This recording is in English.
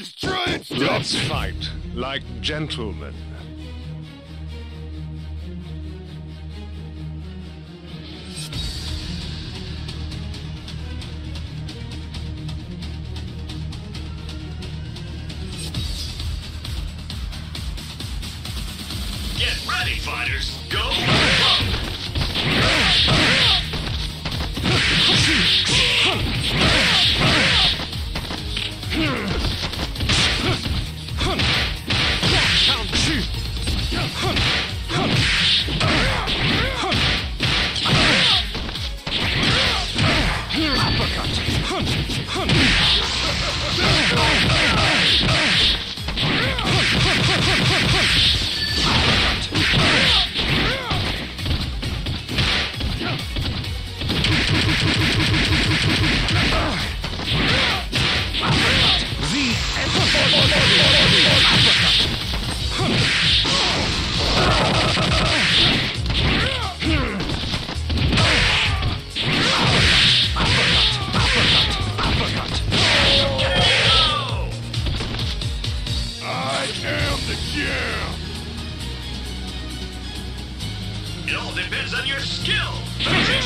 Destroy its Let's fight like gentlemen. Get ready, fighters. Go. I am the champ. It all depends on your skill. Using